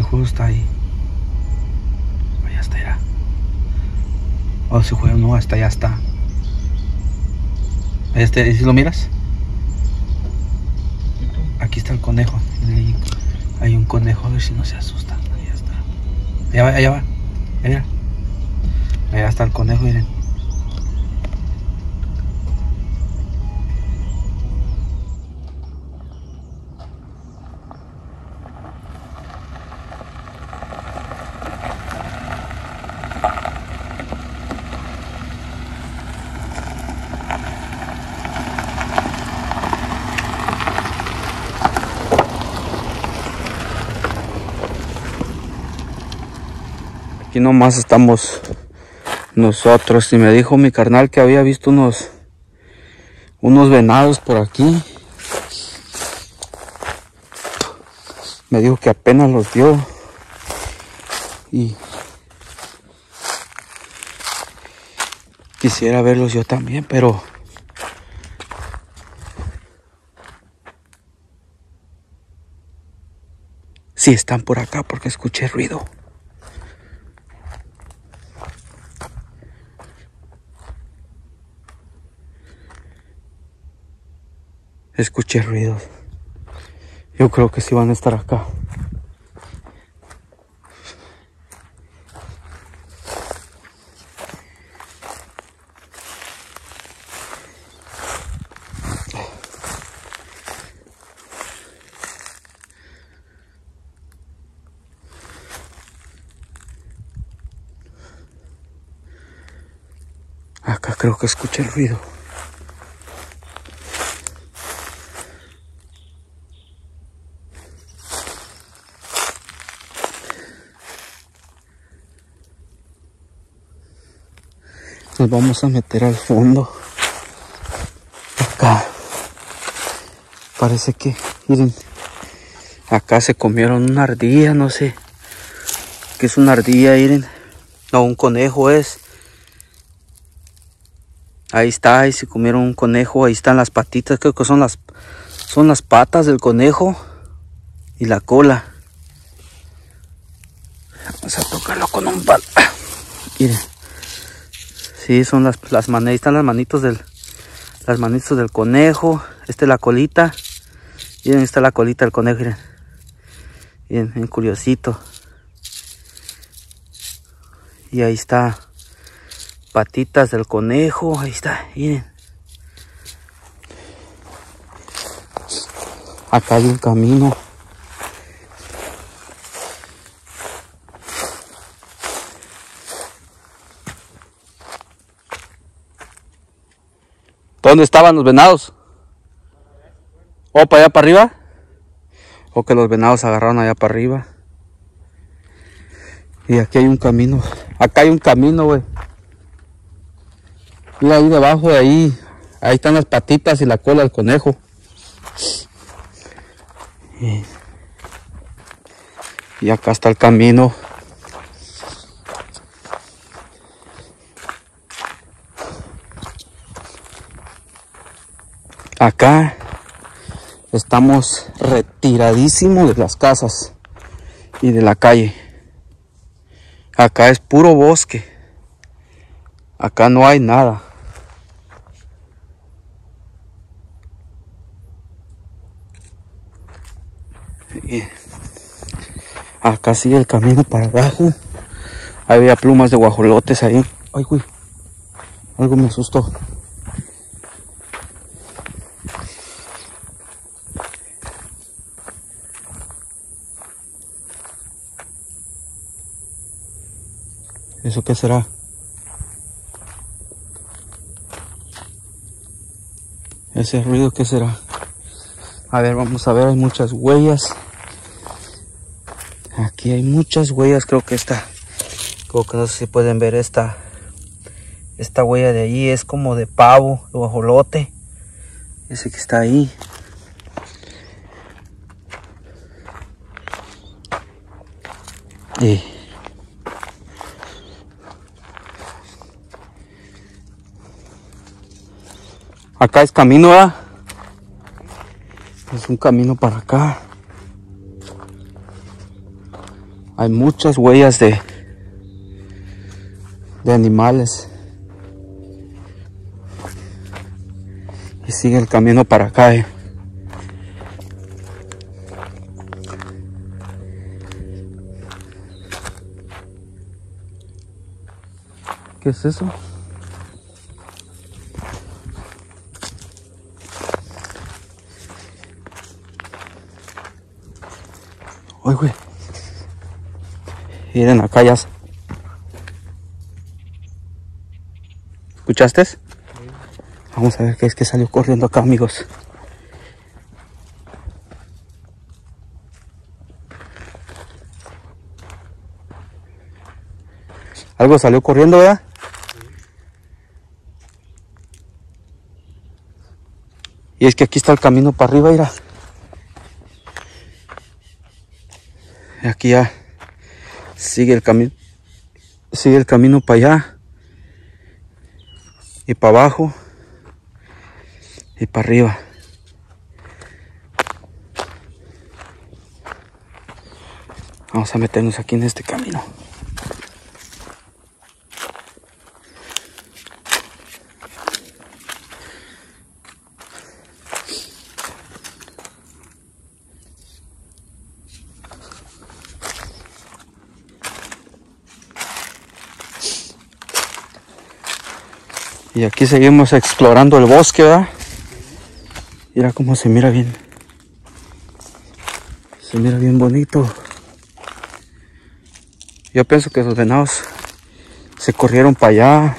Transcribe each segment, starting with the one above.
Seguro está ahí. Allá está, ya. Oh, si juega, no, hasta allá está. ¿y si lo miras? Aquí está el conejo. Ahí hay un conejo, a ver si no se asusta. Allá está. Allá va, allá va. Allá. Allá está el conejo, miren. Aquí nomás estamos nosotros. Y me dijo mi carnal que había visto unos unos venados por aquí. Me dijo que apenas los vio. Y quisiera verlos yo también, pero sí están por acá porque escuché ruido. Escuché ruidos. Yo creo que sí van a estar acá. Acá creo que escuché el ruido. Nos vamos a meter al fondo. Acá. Parece que, miren, acá se comieron una ardilla, no sé. ¿Qué es una ardilla, miren? No, un conejo es. Ahí está, ahí se comieron un conejo, ahí están las patitas, creo que son las son las patas del conejo y la cola. Vamos a tocarlo con un palo. Miren. Sí, son las, las manos, ahí están las manitos del, las manitos del conejo. Esta es la colita. Miren, está la colita del conejo, miren. Bien, bien curiosito. Y ahí está patitas del conejo, ahí está, miren. Acá hay un camino. ¿Dónde estaban los venados? ¿O para allá para arriba? ¿O que los venados agarraron allá para arriba? Y aquí hay un camino. Acá hay un camino, güey. Mira ahí debajo de ahí. Ahí están las patitas y la cola del conejo. Y, y acá está el camino. Acá estamos retiradísimos de las casas y de la calle. Acá es puro bosque. Acá no hay nada. Acá sigue el camino para abajo. Había plumas de guajolotes ahí. Ay, güey. Algo me asustó. ¿Eso qué será? Ese ruido qué será? A ver, vamos a ver, hay muchas huellas. Aquí hay muchas huellas, creo que esta, creo que no sé si pueden ver esta, esta huella de ahí es como de pavo, de guajolote. Ese que está ahí. Y Acá es camino. Es un camino para acá. Hay muchas huellas de, de animales. Y sigue el camino para acá. eh. ¿Qué es eso? Uy, güey. Miren acá ya. ¿Escuchaste? Vamos a ver qué es que salió corriendo acá, amigos. Algo salió corriendo, ¿verdad? Y es que aquí está el camino para arriba, mira. Aquí ya sigue el camino. Sigue el camino para allá. Y para abajo. Y para arriba. Vamos a meternos aquí en este camino. Y aquí seguimos explorando el bosque, ¿verdad? Mira cómo se mira bien. Se mira bien bonito. Yo pienso que los venados se corrieron para allá.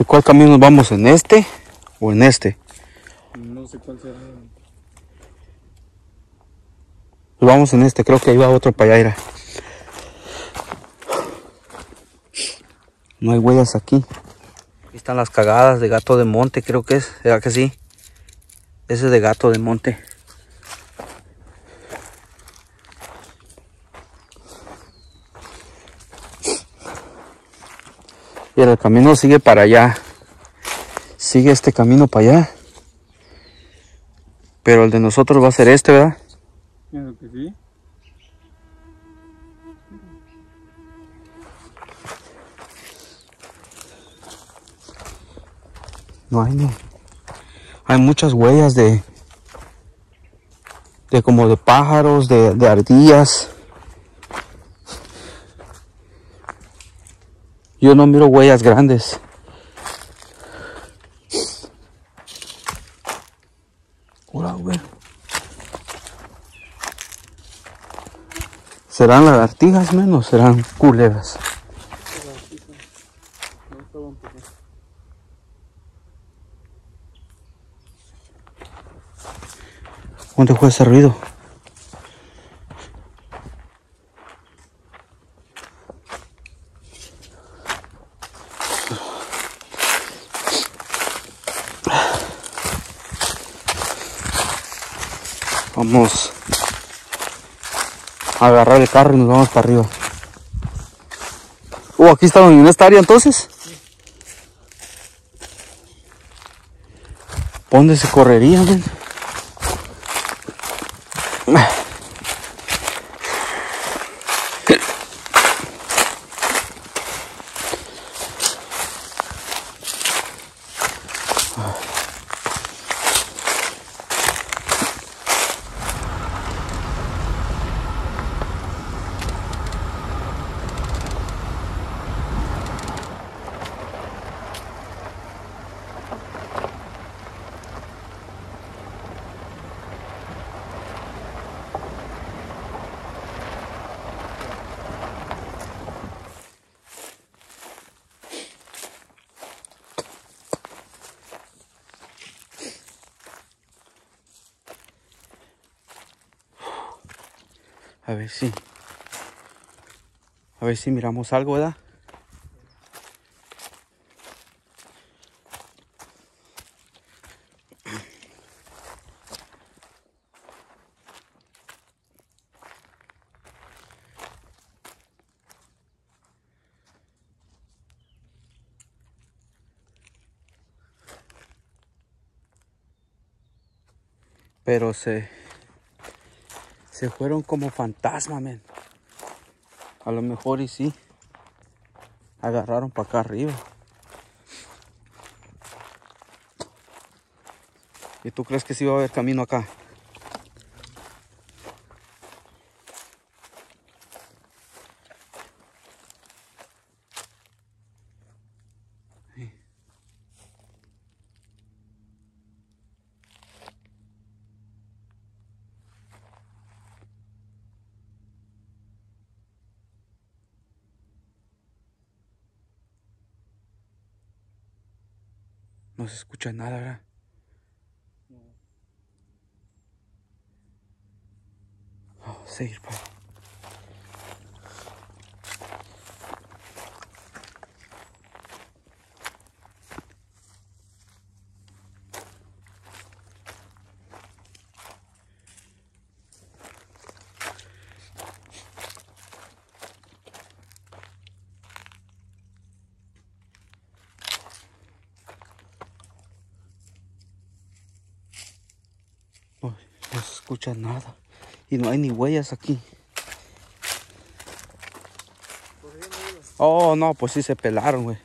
Sé cuál camino nos vamos, en este o en este. No sé cuál será. Pues vamos en este, creo que ahí va otro para allá. No hay huellas aquí. Aquí están las cagadas de gato de monte, creo que es. ¿Será que sí? Ese es de gato de monte. Y el camino sigue para allá. Sigue este camino para allá. Pero el de nosotros va a ser este, ¿verdad? Pienso que sí. No hay ni. Hay muchas huellas de. de como de pájaros, de, de ardillas. Yo no miro huellas grandes. Hola, güey. ¿Serán lagartijas menos? ¿Serán culebras? ¿Dónde fue ese ruido? Vamos a agarrar el carro y nos vamos para arriba. Oh, aquí estamos en esta área entonces. ¿Por ¿Dónde se correría? A ver si. A ver si miramos algo, ¿verdad? Pero se se fueron como fantasma, men. A lo mejor y sí. Agarraron para acá arriba. ¿Y tú crees que sí va a haber camino acá? No se escucha nada, ¿verdad? Vamos a ir para. No, no se escucha nada. Y no hay ni huellas aquí. Oh, no, pues sí se pelaron, güey.